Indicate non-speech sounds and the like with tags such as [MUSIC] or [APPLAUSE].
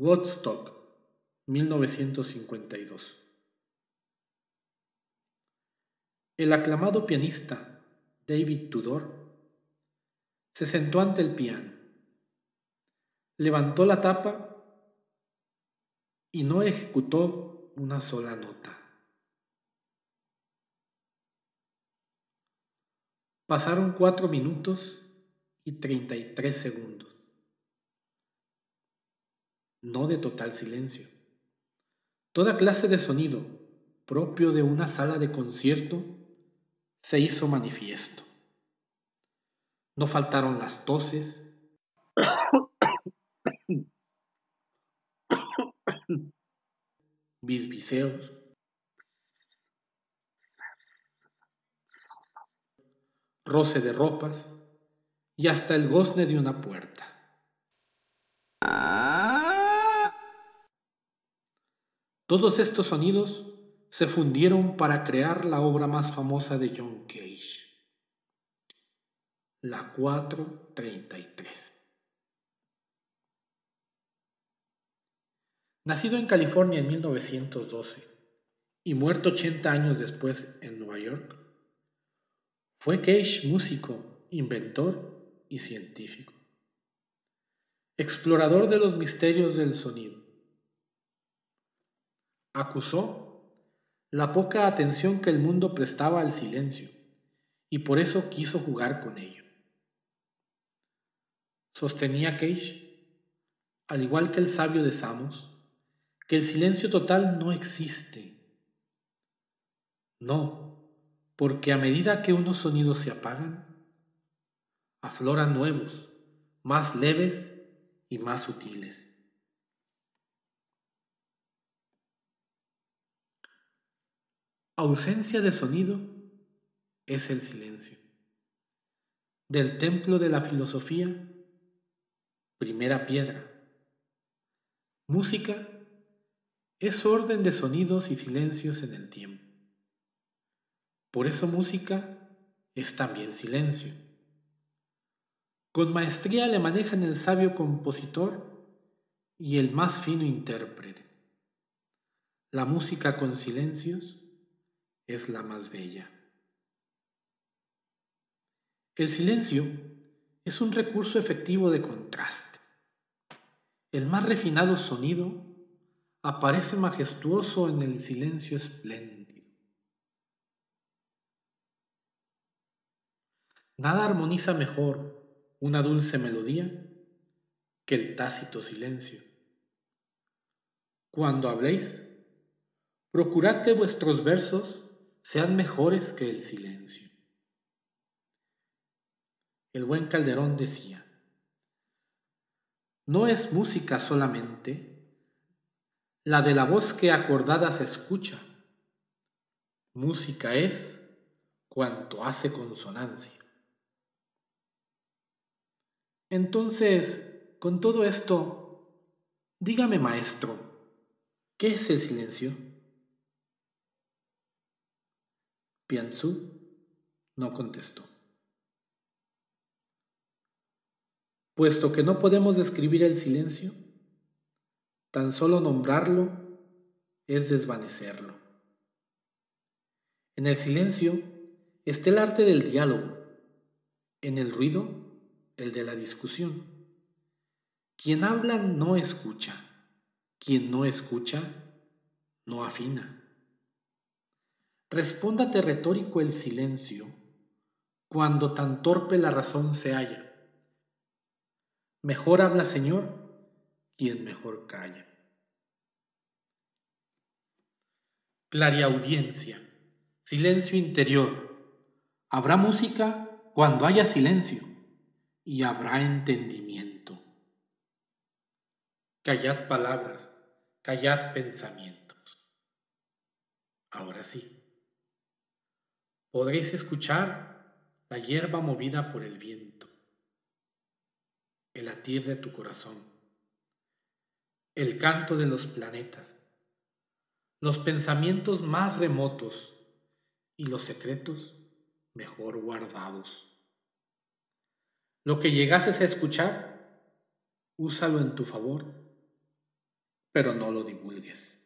Woodstock, 1952. El aclamado pianista David Tudor se sentó ante el piano, levantó la tapa y no ejecutó una sola nota. Pasaron cuatro minutos y treinta y tres segundos no de total silencio. Toda clase de sonido propio de una sala de concierto se hizo manifiesto. No faltaron las toses, [COUGHS] bisbiseos, roce de ropas y hasta el gozne de una puerta. Todos estos sonidos se fundieron para crear la obra más famosa de John Cage, la 433. Nacido en California en 1912 y muerto 80 años después en Nueva York, fue Cage músico, inventor y científico, explorador de los misterios del sonido acusó la poca atención que el mundo prestaba al silencio y por eso quiso jugar con ello. Sostenía Cage, al igual que el sabio de Samos, que el silencio total no existe. No, porque a medida que unos sonidos se apagan, afloran nuevos, más leves y más sutiles. Ausencia de sonido es el silencio. Del templo de la filosofía, primera piedra. Música es orden de sonidos y silencios en el tiempo. Por eso música es también silencio. Con maestría le manejan el sabio compositor y el más fino intérprete. La música con silencios es la más bella. El silencio es un recurso efectivo de contraste. El más refinado sonido aparece majestuoso en el silencio espléndido. Nada armoniza mejor una dulce melodía que el tácito silencio. Cuando habléis, procurad que vuestros versos sean mejores que el silencio. El buen Calderón decía, no es música solamente la de la voz que acordada se escucha, música es cuanto hace consonancia. Entonces, con todo esto, dígame maestro, ¿qué es el silencio? Pianzú no contestó. Puesto que no podemos describir el silencio, tan solo nombrarlo es desvanecerlo. En el silencio está el arte del diálogo, en el ruido el de la discusión. Quien habla no escucha, quien no escucha no afina. Respóndate retórico el silencio, cuando tan torpe la razón se halla. Mejor habla, Señor, quien mejor calla. Clariaudiencia, silencio interior. Habrá música cuando haya silencio y habrá entendimiento. Callad palabras, callad pensamientos. Ahora sí podréis escuchar la hierba movida por el viento, el latir de tu corazón, el canto de los planetas, los pensamientos más remotos y los secretos mejor guardados. Lo que llegases a escuchar, úsalo en tu favor pero no lo divulgues.